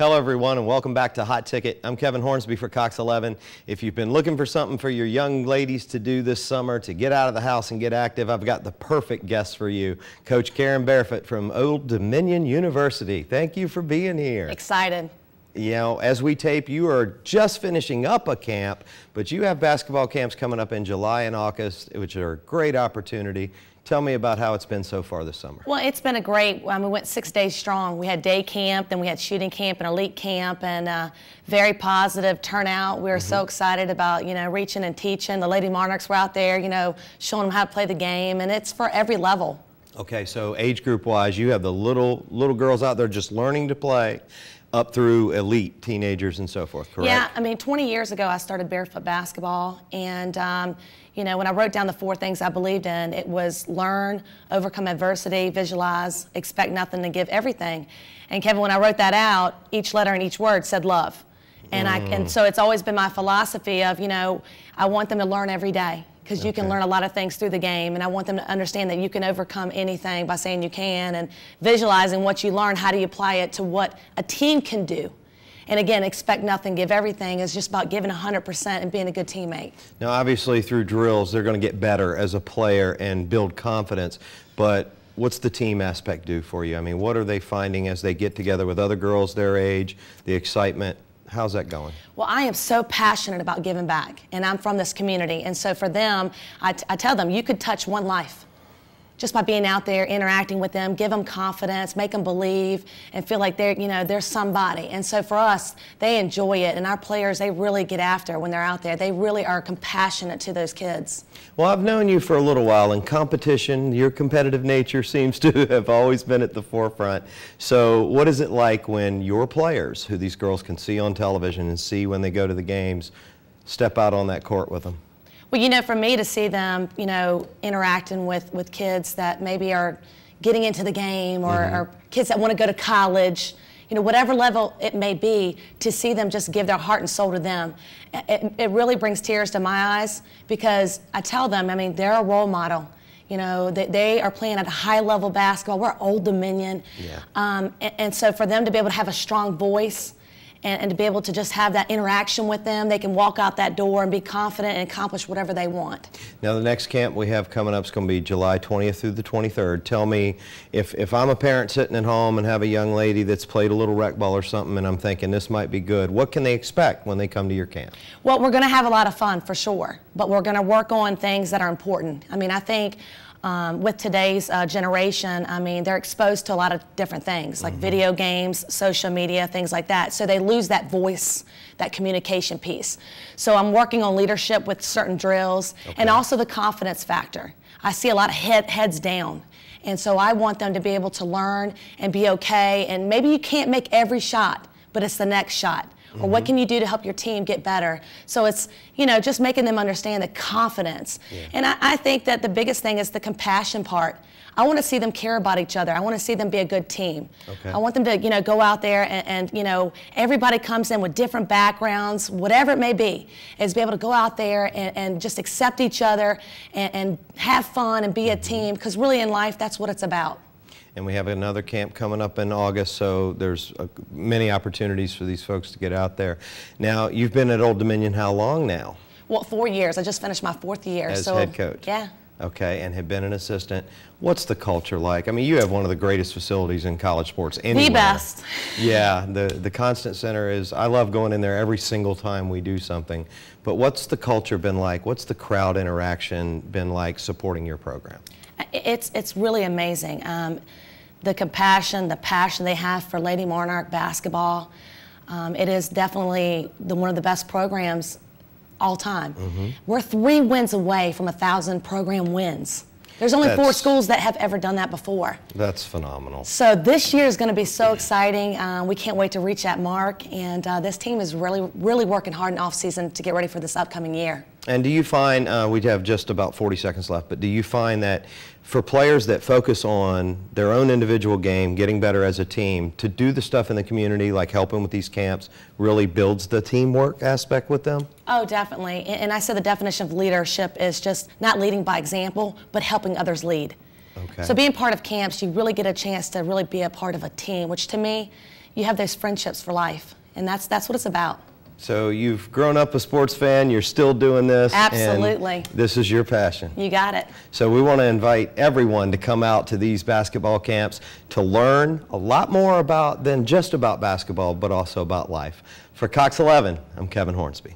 Hello, everyone, and welcome back to Hot Ticket. I'm Kevin Hornsby for Cox 11. If you've been looking for something for your young ladies to do this summer to get out of the house and get active, I've got the perfect guest for you. Coach Karen Barefoot from Old Dominion University. Thank you for being here. Excited. You know, as we tape, you are just finishing up a camp, but you have basketball camps coming up in July and August, which are a great opportunity. Tell me about how it's been so far this summer. Well, it's been a great. Um, we went six days strong. We had day camp, then we had shooting camp and elite camp, and uh, very positive turnout. We were mm-hmm. so excited about you know reaching and teaching. The Lady Monarchs were out there, you know, showing them how to play the game, and it's for every level. Okay, so age group wise, you have the little little girls out there just learning to play, up through elite teenagers and so forth, correct? Yeah, I mean, 20 years ago, I started barefoot basketball, and um, you know, when I wrote down the four things I believed in, it was learn, overcome adversity, visualize, expect nothing, and give everything. And Kevin, when I wrote that out, each letter and each word said love. And mm. I and so it's always been my philosophy of, you know, I want them to learn every day because you can learn a lot of things through the game. And I want them to understand that you can overcome anything by saying you can and visualizing what you learn. How do you apply it to what a team can do? And again, expect nothing, give everything It's just about giving 100% and being a good teammate. Now, obviously, through drills, they're going to get better as a player and build confidence. But what's the team aspect do for you? I mean, what are they finding as they get together with other girls their age, the excitement? How's that going? Well, I am so passionate about giving back, and I'm from this community. And so for them, I, tell them, you could touch one life just by being out there interacting with them, give them confidence, make them believe, and feel like they're, you know, they're somebody. And so for us, they enjoy it, and our players, they really get after when they're out there. They really are compassionate to those kids. Well, I've known you for a little while. In competition, your competitive nature seems to have always been at the forefront. So what is it like when your players, who these girls can see on television and see when they go to the games, step out on that court with them? Well, you know, for me to see them, you know, interacting with, with kids that maybe are getting into the game or, mm-hmm. or kids that want to go to college, you know, whatever level it may be, to see them just give their heart and soul to them, it, it really brings tears to my eyes because I tell them, I mean, they're a role model. You know, they, they are playing at a high level basketball. We're Old Dominion. Yeah. Um, and, and so for them to be able to have a strong voice, and, and, to be able to just have that interaction with them. They can walk out that door and be confident and accomplish whatever they want. Now, the next camp we have coming up is going to be July 20th through the 23rd. Tell me, if, if I'm a parent sitting at home and have a young lady that's played a little rec ball or something and I'm thinking this might be good, what can they expect when they come to your camp? Well, we're going to have a lot of fun for sure, but we're going to work on things that are important. I mean, I think um, with today's uh, generation, I mean, they're exposed to a lot of different things like mm-hmm. video games, social media, things like that. So they lose that voice, that communication piece. So I'm working on leadership with certain drills okay. and also the confidence factor. I see a lot of head, heads down. And so I want them to be able to learn and be okay. And maybe you can't make every shot, but it's the next shot or what mm-hmm. can you do to help your team get better so it's you know just making them understand the confidence yeah. and I, I, think that the biggest thing is the compassion part i want to see them care about each other i want to see them be a good team okay. i want them to you know go out there and, and, you know everybody comes in with different backgrounds whatever it may be is be able to go out there and, and just accept each other and, and have fun and be mm-hmm. a team because really in life that's what it's about and we have another camp coming up in August, so there's uh, many opportunities for these folks to get out there. Now, you've been at Old Dominion how long now? Well, four years. I just finished my fourth year. As so, head coach? Yeah. Okay, and have been an assistant. What's the culture like? I mean, you have one of the greatest facilities in college sports anywhere. The best. Yeah, the, the Constant Center is, I love going in there every single time we do something. But what's the culture been like? What's the crowd interaction been like supporting your program? It's, it's really amazing. Um, the compassion, the passion they have for Lady Monarch basketball. Um, it is definitely the, one of the best programs all time. Mm-hmm. We're three wins away from a thousand program wins. There's only that's, four schools that have ever done that before. That's phenomenal. So this year is going to be so exciting. Um, we can't wait to reach that mark, and uh, this team is really, really working hard in off season to get ready for this upcoming year. And do you find, uh, we have just about 40 seconds left, but do you find that for players that focus on their own individual game, getting better as a team, to do the stuff in the community, like helping with these camps, really builds the teamwork aspect with them? Oh, definitely. And I said the definition of leadership is just not leading by example, but helping others lead. Okay. So being part of camps, you really get a chance to really be a part of a team, which to me you have those friendships for life, and that's that's what it's about. So you've grown up a sports fan, you're still doing this. Absolutely. this is your passion. You got it. So we want to invite everyone to come out to these basketball camps to learn a lot more about than just about basketball, but also about life. For Cox 11, I'm Kevin Hornsby.